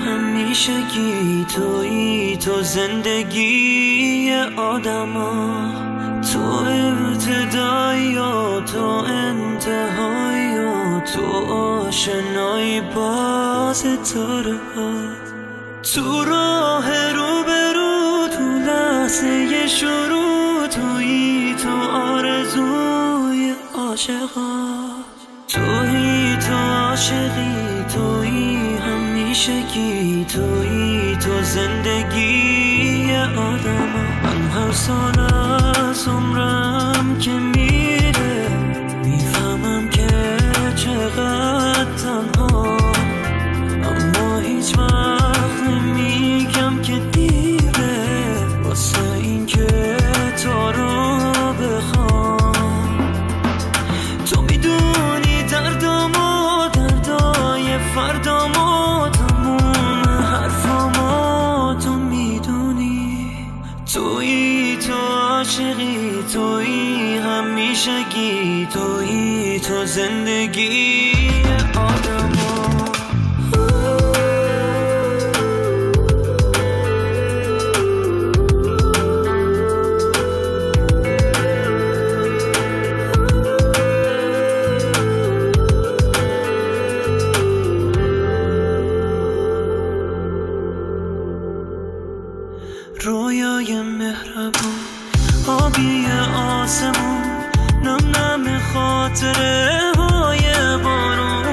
همیشگی توی. تو زندگی آدما تو ابتدایی و تو انتهایی و تو آشنایی باز تاره تو راه رو برو تو لحظه شروع توی تو آرزوی عاشقا. توی تو عاشقی. توی همیشگی توی تو زندگی آدم من هر عاشقی توی همیشگی توی تو زندگی آدمو رویای مهربون. آبی آسمون. نم نم خاطره های بارون.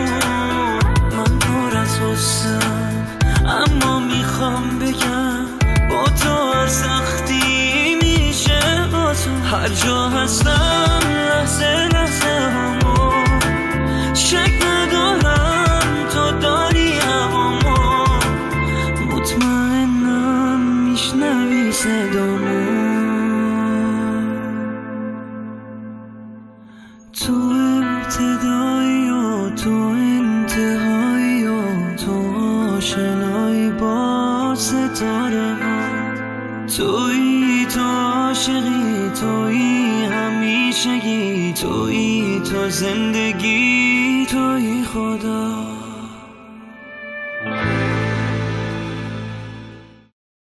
من پر از حسن اما می‌خوام بگم با تو از سختی میشه آسون. هر جا هستم لحظه لحظه همو شک ندارم تو داری همامو مطمئنم میشنوی صدامو تو ابتدایی و تو انتهایی و تو آشنایی با ستاره ها. توی تو عاشقی توی همیشگی توی تو زندگی توی خدا.